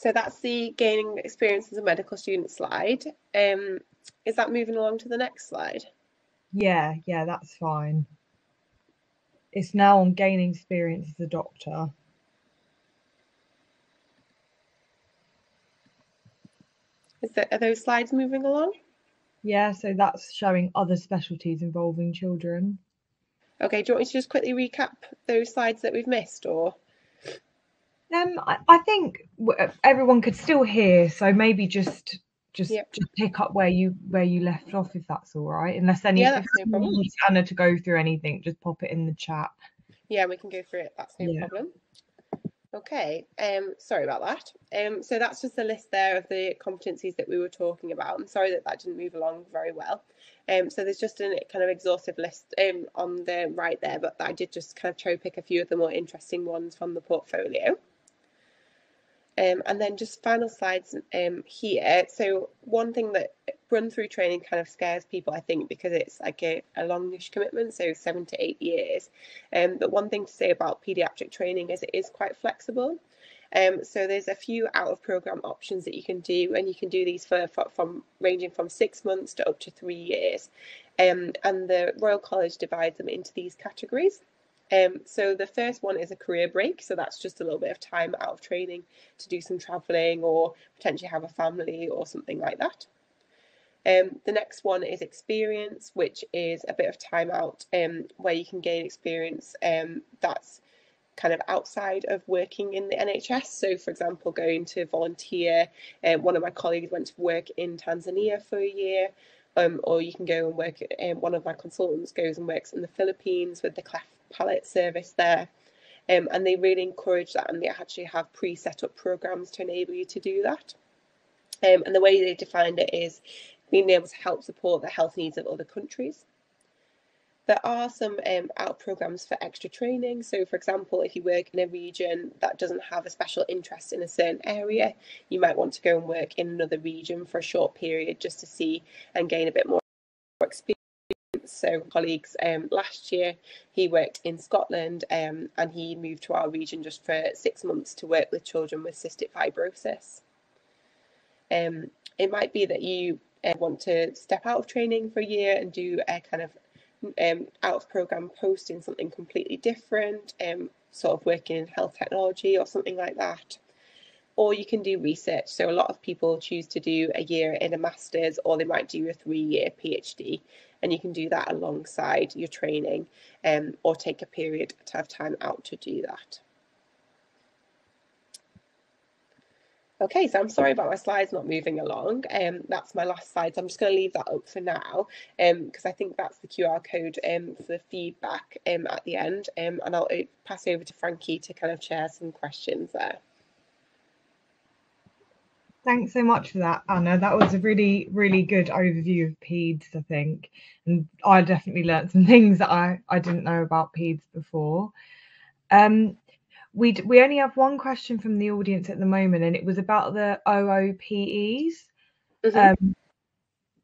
So that's the gaining experience as a medical student slide. Um, is that moving along to the next slide? Yeah, yeah, that's fine. It's now on gaining experience as a doctor. Is there, are those slides moving along? Yeah, so that's showing other specialties involving children. Okay, do you want me to just quickly recap those slides that we've missed or? Um, I, I think everyone could still hear, so maybe just just yep. just pick up where you where you left off, if that's all right. Unless any yeah, no needs Anna to go through anything, just pop it in the chat. Yeah, we can go through it. That's no yeah. problem. Okay, um, sorry about that. Um, so that's just a list there of the competencies that we were talking about. I'm sorry that that didn't move along very well. Um, so there's just a kind of exhaustive list um, on the right there, but I did just kind of cherry pick a few of the more interesting ones from the portfolio. Um, and then just final slides um, here. So one thing that run through training kind of scares people, I think, because it's like a, a longish commitment, so seven to eight years. Um, but one thing to say about paediatric training is it is quite flexible. Um, so there's a few out of program options that you can do, and you can do these for, for from ranging from six months to up to three years. Um, and the Royal College divides them into these categories. Um, so the first one is a career break. So that's just a little bit of time out of training to do some travelling or potentially have a family or something like that. Um, the next one is experience, which is a bit of time out um, where you can gain experience um, that's kind of outside of working in the NHS. So, for example, going to volunteer. Um, one of my colleagues went to work in Tanzania for a year. Um, or you can go and work. Um, one of my consultants goes and works in the Philippines with the cleft palate service there. Um, and they really encourage that, and they actually have pre-set up programs to enable you to do that. Um, and the way they defined it is being able to help support the health needs of other countries. There are some um, out programs for extra training. So, for example, if you work in a region that doesn't have a special interest in a certain area, you might want to go and work in another region for a short period just to see and gain a bit more experience. So, colleagues, um, last year he worked in Scotland um, and he moved to our region just for six months to work with children with cystic fibrosis. Um, it might be that you uh, want to step out of training for a year and do a kind of um, out of program posting something completely different, um, sort of working in health technology or something like that. Or you can do research. So a lot of people choose to do a year in a master's or they might do a three year PhD. And you can do that alongside your training um, or take a period to have time out to do that. Okay, so I'm sorry about my slides not moving along. Um, that's my last slide, so I'm just going to leave that up for now because um, I think that's the QR code um, for the feedback um, at the end. Um, and I'll pass over to Frankie to kind of share some questions there. Thanks so much for that, Anna. That was a really, really good overview of PEDS, I think. And I definitely learned some things that I, I didn't know about PEDS before. Um, we we only have one question from the audience at the moment, and it was about the OOPEs. Mm-hmm. Um,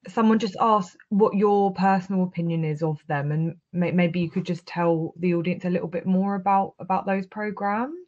someone just asked what your personal opinion is of them, and may, maybe you could just tell the audience a little bit more about about those programs.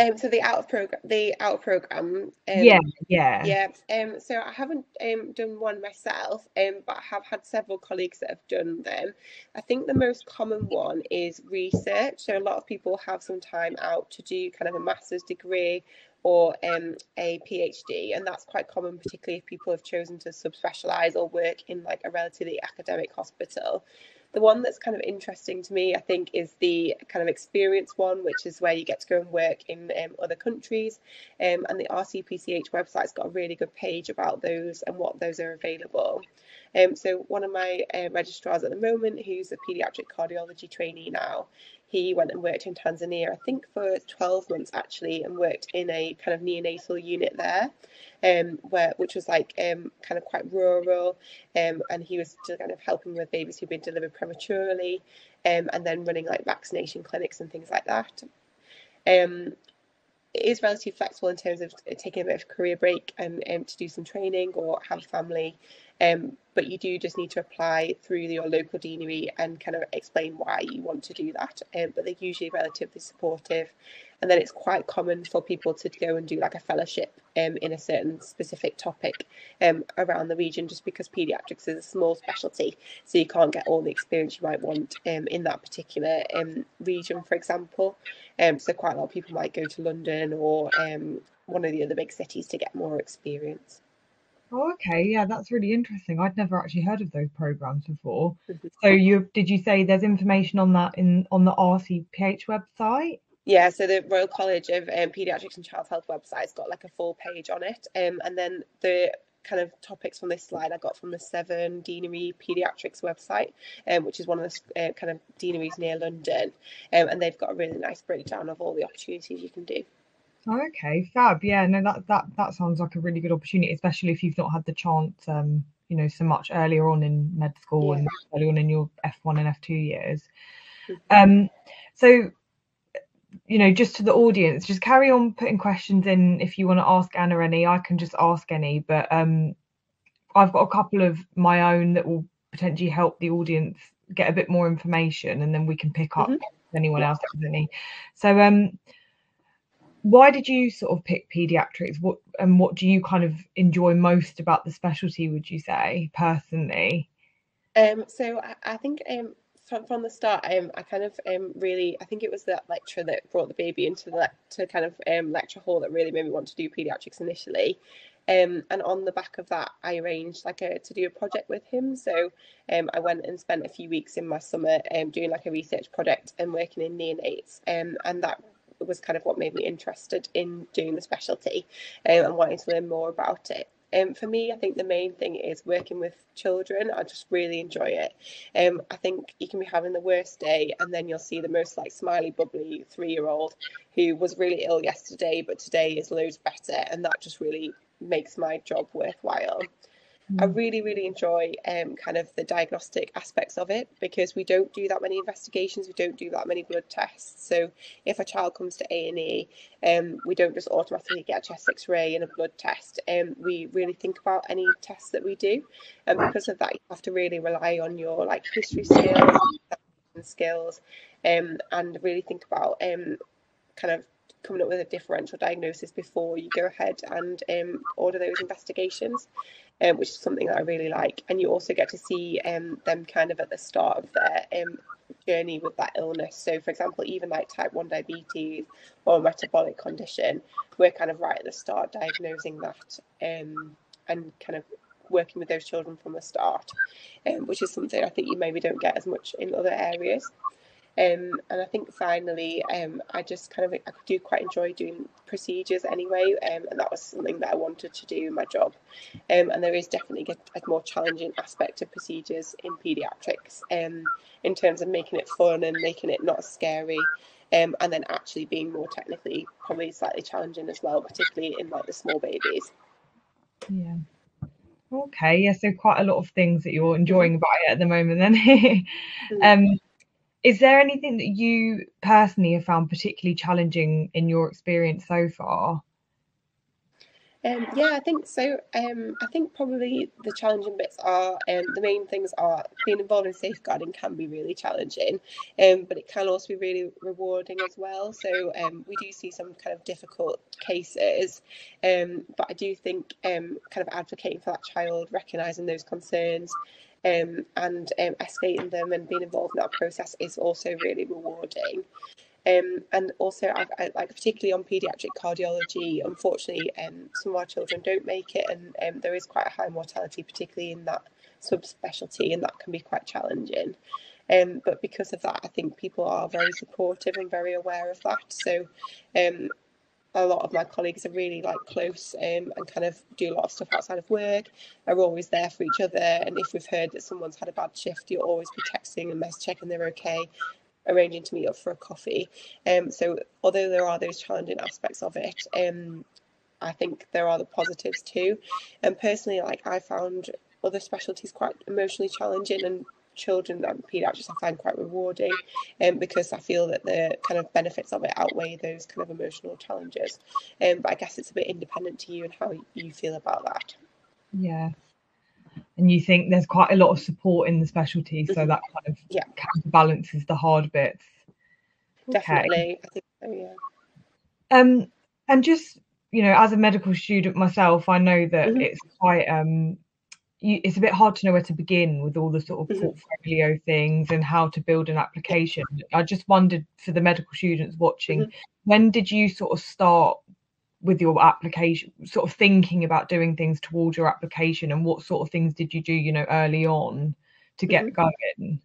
Um, so the out of program, the out of program. Um, yeah, yeah, yeah. Um, so I haven't um done one myself, um, but I have had several colleagues that have done them. I think the most common one is research. So a lot of people have some time out to do kind of a master's degree or um, a PhD, and that's quite common, particularly if people have chosen to subspecialize or work in like a relatively academic hospital. The one that's kind of interesting to me, I think, is the kind of experience one, which is where you get to go and work in um, other countries. Um, and the RCPCH website's got a really good page about those and what those are available. Um, so one of my uh, registrars at the moment, who's a paediatric cardiology trainee now, he went and worked in Tanzania, I think for 12 months actually, and worked in a kind of neonatal unit there, um, where which was like um, kind of quite rural, um, and he was kind of helping with babies who'd been delivered prematurely, um, and then running like vaccination clinics and things like that. Um, it is relatively flexible in terms of taking a bit of a career break and um, to do some training or have family um, but you do just need to apply through your local deanery and kind of explain why you want to do that. Um, but they're usually relatively supportive. And then it's quite common for people to go and do like a fellowship um, in a certain specific topic um, around the region, just because paediatrics is a small specialty. So you can't get all the experience you might want um, in that particular um, region, for example. Um, so quite a lot of people might go to London or um, one of the other big cities to get more experience. Oh, okay. Yeah, that's really interesting. I'd never actually heard of those programs before. Mm-hmm. So you did you say there's information on that in on the RCPH website? Yeah, so the Royal College of um, Pediatrics and Child Health website's got like a full page on it. Um, and then the kind of topics from this slide I got from the Severn Deanery Pediatrics website, um, which is one of the uh, kind of deaneries near London. Um, and they've got a really nice breakdown of all the opportunities you can do. Oh, okay, fab. Yeah, no, that that that sounds like a really good opportunity, especially if you've not had the chance, um, you know, so much earlier on in med school yeah. and early on in your F1 and F2 years. Mm-hmm. Um, so you know, just to the audience, just carry on putting questions in if you want to ask Anna any. I can just ask any, but um, I've got a couple of my own that will potentially help the audience get a bit more information, and then we can pick up mm-hmm. if anyone else has any. So, um, why did you sort of pick pediatrics? What and what do you kind of enjoy most about the specialty? Would you say personally? Um, so I, I think um, from, from the start, um, I kind of um, really, I think it was that lecture that brought the baby into the to kind of um, lecture hall that really made me want to do pediatrics initially. Um, and on the back of that, I arranged like a to do a project with him. So um, I went and spent a few weeks in my summer um, doing like a research project and working in neonates. Um, and that was kind of what made me interested in doing the specialty um, and wanting to learn more about it. Um, for me, I think the main thing is working with children. I just really enjoy it. Um, I think you can be having the worst day, and then you'll see the most like smiley, bubbly three-year-old who was really ill yesterday, but today is loads better, and that just really makes my job worthwhile. I mm. really, really enjoy um, kind of the diagnostic aspects of it because we don't do that many investigations, we don't do that many blood tests. So if a child comes to A and E, um, we don't just automatically get a chest X-ray and a blood test. Um, we really think about any tests that we do, and because of that, you have to really rely on your like history skills, skills, um, and really think about um, kind of coming up with a differential diagnosis before you go ahead and um, order those investigations, um, which is something that I really like. And you also get to see um, them kind of at the start of their um, journey with that illness. So, for example, even like type 1 diabetes or a metabolic condition, we're kind of right at the start diagnosing that um, and kind of working with those children from the start, um, which is something I think you maybe don't get as much in other areas. Um, and I think finally, um, I just kind of I do quite enjoy doing procedures anyway, um, and that was something that I wanted to do in my job. Um, and there is definitely a, a, more challenging aspect of procedures in paediatrics, um, in terms of making it fun and making it not scary, um, and then actually being more technically probably slightly challenging as well, particularly in like the small babies. Yeah. Okay, yeah, so quite a lot of things that you're enjoying about it at the moment then. Mm. um is there anything that you personally have found particularly challenging in your experience so far? Um, yeah, I think so. Um, I think probably the challenging bits are um, the main things are being involved in safeguarding can be really challenging, um, but it can also be really rewarding as well. So um, we do see some kind of difficult cases, um, but I do think kind of advocating for that child, recognising those concerns, um, and um, escalating them and being involved in that process is also really rewarding. Um, and also, I, I, like particularly on paediatric cardiology, unfortunately, um, some of our children don't make it, and um, there is quite a high mortality, particularly in that subspecialty, and that can be quite challenging. Um, but because of that, I think people are very supportive and very aware of that. So um, a lot of my colleagues are really like close um, and kind of do a lot of stuff outside of work. Are always there for each other, and if we've heard that someone's had a bad shift, you'll always be texting and message checking they're okay, arranging to meet up for a coffee. Um, so although there are those challenging aspects of it, um, I think there are the positives too. And personally, like I found other specialties quite emotionally challenging and children and pediatrics I find quite rewarding um, because I feel that the kind of benefits of it outweigh those kind of emotional challenges. Um, but I guess it's a bit independent to you and how you feel about that. Yeah. And you think there's quite a lot of support in the specialty, so mm-hmm. that kind of yeah. counterbalances the hard bits. Definitely, okay. I think so. Yeah. Um, and just you know, as a medical student myself, I know that mm-hmm. it's quite um you, it's a bit hard to know where to begin with all the sort of mm-hmm. portfolio things and how to build an application. I just wondered for the medical students watching, mm-hmm. when did you sort of start with your application, sort of thinking about doing things towards your application, and what sort of things did you do, you know, early on to get mm-hmm. going?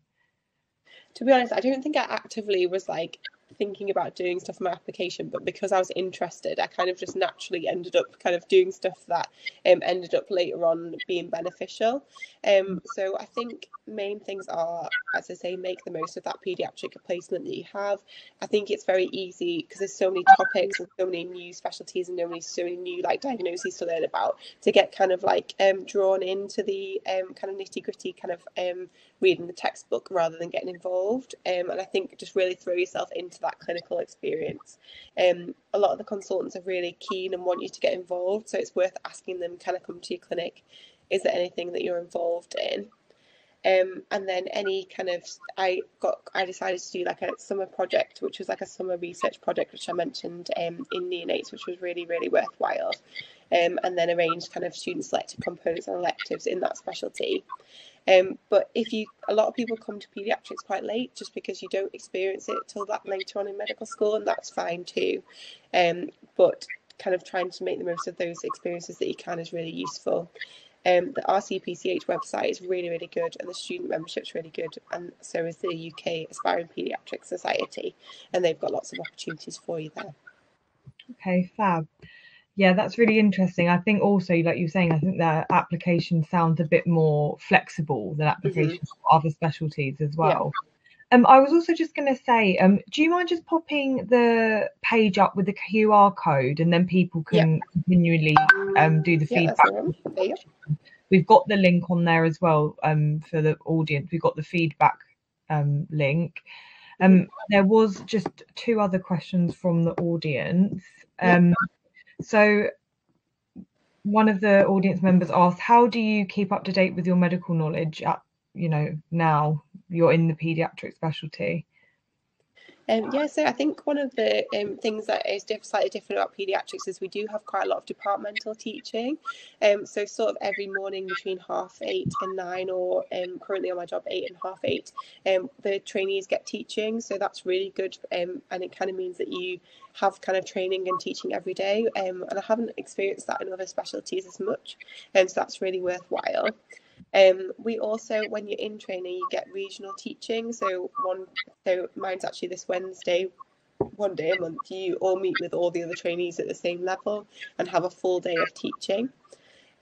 To be honest, I don't think I actively was like thinking about doing stuff in my application, but because I was interested, I kind of just naturally ended up kind of doing stuff that um, ended up later on being beneficial. Um, so I think main things are, as I say, make the most of that paediatric placement that you have. I think it's very easy because there's so many topics and so many new specialties and so many, so many new like diagnoses to learn about to get kind of like um, drawn into the um, kind of nitty gritty kind of um, reading the textbook rather than getting involved. Um, and I think just really throw yourself into into that clinical experience. Um, a lot of the consultants are really keen and want you to get involved, so it's worth asking them, can I come to your clinic? Is there anything that you're involved in? Um, and then any kind of I got I decided to do like a summer project, which was like a summer research project, which I mentioned um, in neonates, which was really really worthwhile. Um, and then arranged kind of student selected components and electives in that specialty. Um, but if you, a lot of people come to paediatrics quite late just because you don't experience it till that later on in medical school, and that's fine too. Um, but kind of trying to make the most of those experiences that you can is really useful. Um, the RCPCH website is really, really good, and the student membership is really good, and so is the UK Aspiring Paediatric Society, and they've got lots of opportunities for you there. Okay, fab. Yeah, that's really interesting. I think also, like you were saying, I think that application sounds a bit more flexible than applications mm-hmm. for other specialties as well. Yeah. Um, I was also just going to say, um, do you mind just popping the page up with the QR code, and then people can continually um, do the yeah, feedback? We've got the link on there as well um, for the audience. We've got the feedback um, link. Um, mm-hmm. there was just two other questions from the audience. Um, so one of the audience members asked, "How do you keep up to date with your medical knowledge at you know now you're in the pediatric specialty?" Um, yeah, so I think one of the um, things that is diff- slightly different about paediatrics is we do have quite a lot of departmental teaching. Um, so sort of every morning between half eight and nine, or um, currently on my job eight and half eight, um, the trainees get teaching. So that's really good, um, and it kind of means that you have kind of training and teaching every day. and I haven't experienced that in other specialties as much, and so that's really worthwhile. Um, we also, when you're in training, you get regional teaching. So one, so mine's actually this Wednesday. One day a month, you all meet with all the other trainees at the same level and have a full day of teaching.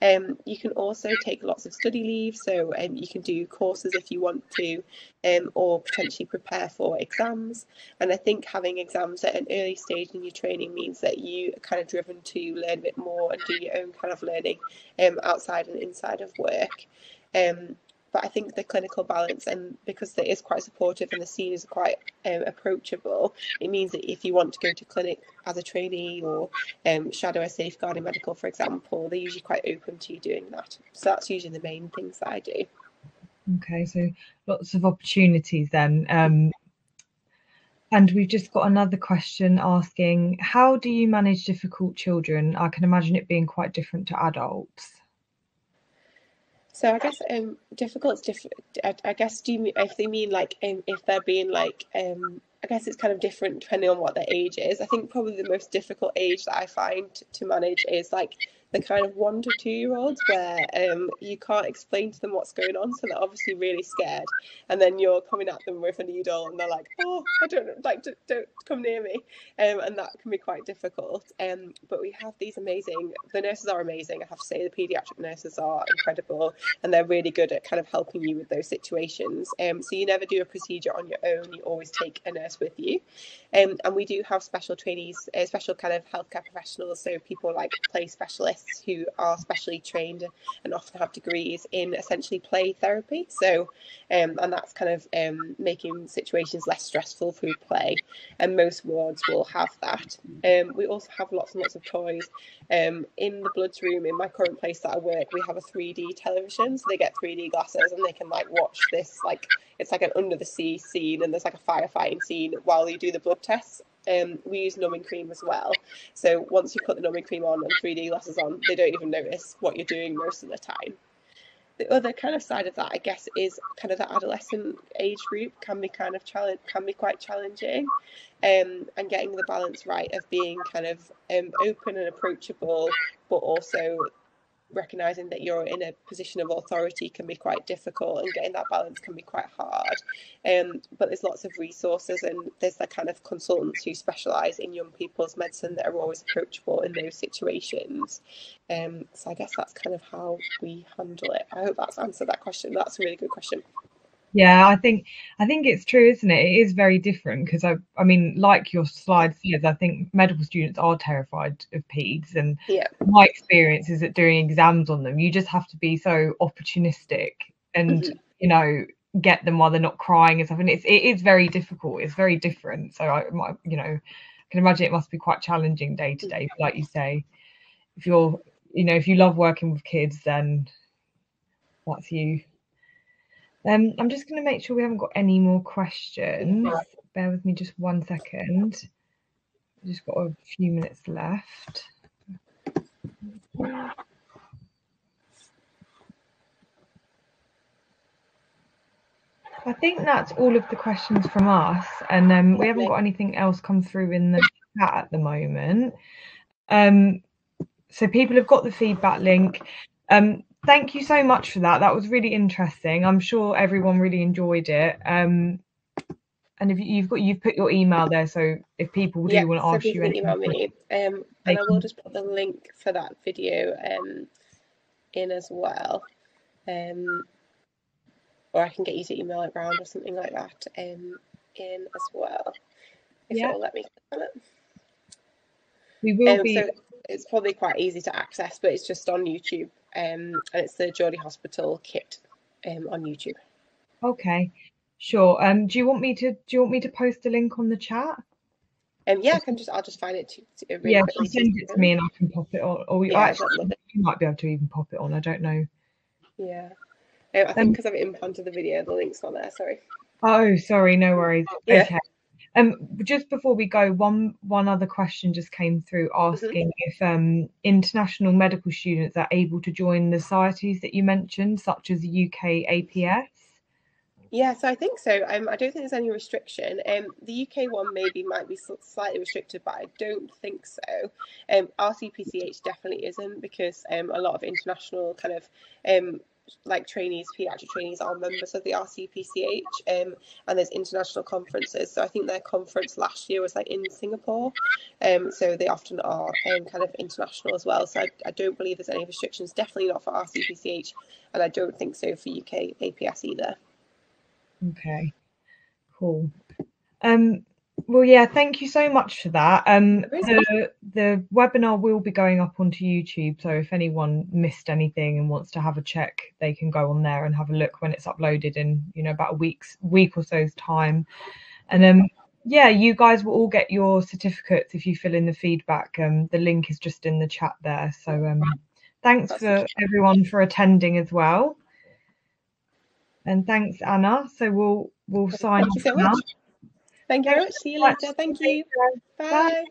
Um, you can also take lots of study leave, so um, you can do courses if you want to, um, or potentially prepare for exams. And I think having exams at an early stage in your training means that you are kind of driven to learn a bit more and do your own kind of learning um, outside and inside of work. Um, but I think the clinical balance, and because it is quite supportive and the seniors are quite um, approachable, it means that if you want to go to clinic as a trainee or um, shadow a safeguarding medical, for example, they're usually quite open to you doing that. So that's usually the main things that I do. Okay, so lots of opportunities then. Um, and we've just got another question asking, how do you manage difficult children? I can imagine it being quite different to adults. So I guess um difficult. Diff- I, I guess do you if they mean like um, if they're being like um I guess it's kind of different depending on what their age is. I think probably the most difficult age that I find to manage is like the kind of one to two year olds where um, you can't explain to them what's going on, so they're obviously really scared, and then you're coming at them with a needle, and they're like, "Oh, I don't like, don't, don't come near me," um, and that can be quite difficult. Um, but we have these amazing. The nurses are amazing. I have to say, the paediatric nurses are incredible, and they're really good at kind of helping you with those situations. Um, so you never do a procedure on your own. You always take a nurse with you, um, and we do have special trainees, uh, special kind of healthcare professionals, so people like play specialists who are specially trained and often have degrees in essentially play therapy. So, um, and that's kind of um, making situations less stressful through play. And most wards will have that. Um, we also have lots and lots of toys. Um, in the bloods room, in my current place that I work, we have a 3D television, so they get 3D glasses and they can like watch this like it's like an under the sea scene and there's like a firefighting scene while you do the blood tests um, we use numbing cream as well. So once you put the numbing cream on and 3D glasses on, they don't even notice what you're doing most of the time. The other kind of side of that, I guess, is kind of the adolescent age group can be kind of challenge can be quite challenging, um, and getting the balance right of being kind of um, open and approachable, but also recognizing that you're in a position of authority can be quite difficult and getting that balance can be quite hard. Um, but there's lots of resources and there's the kind of consultants who specialize in young people's medicine that are always approachable in those situations. Um, so i guess that's kind of how we handle it. I hope that's answered that question. That's a really good question yeah, I think I think it's true, isn't it? It is very different because I I mean, like your slide says, I think medical students are terrified of peds, and yeah. my experience is that doing exams on them, you just have to be so opportunistic, and mm-hmm. you know, get them while they're not crying and stuff. And it's it is very difficult. It's very different. So I might, you know, I can imagine it must be quite challenging day to day. Like you say, if you're, you know, if you love working with kids, then that's you. Um, I'm just going to make sure we haven't got any more questions. Bear with me just one second. We've just got a few minutes left. I think that's all of the questions from us, and um, we haven't got anything else come through in the chat at the moment. Um, so people have got the feedback link. Um, thank you so much for that. That was really interesting. I'm sure everyone really enjoyed it. Um, and if you've got you've put your email there, so if people do yeah, want to so ask you anything, email me, um, and I will just put the link for that video um, in as well. Um, or I can get you to email it round or something like that um, in as well, if Yeah. it'll let me we will Um, be. so it's probably quite easy to access, but it's just on YouTube, and it's the Geordie Hospital kit um, on YouTube. Okay, sure. Um, do you want me to do you want me to post a link on the chat? Um, yeah, I can just I'll just find it to, to really yeah, send it to me and I can pop it on. Or Yeah, actually, I'd love it. you might be able to even pop it on. I don't know. Yeah, um, I think Um, because I've implanted the video, the link's not there. Sorry. Oh, sorry, no worries. Yeah. Okay. Um, just before we go, one one other question just came through Mm-hmm. asking if um international medical students are able to join the societies that you mentioned, such as UK APS. Yeah, so I think so. Um, I don't think there's any restriction. Um, the UK one maybe might be slightly restricted, but I don't think so. Um, RCPCH definitely isn't because um, a lot of international kind of um, like trainees, pediatric trainees are members of the RCPCH, um, and there's international conferences. So I think their conference last year was like in Singapore, um, so they often are um, kind of international as well. So I, I don't believe there's any restrictions. Definitely not for RCPCH, and I don't think so for UK APS either. Okay, cool. Um, well, yeah, thank you so much for that. Um, the the webinar will be going up onto YouTube, so if anyone missed anything and wants to have a check, they can go on there and have a look when it's uploaded in you know about a week's week or so's time. And um, yeah, you guys will all get your certificates if you fill in the feedback. Um, the link is just in the chat there. So um, thanks That's for everyone for attending as well. And thanks, Anna. So we'll we'll sign Thank Thank you very much. See you later. Thank you. Bye.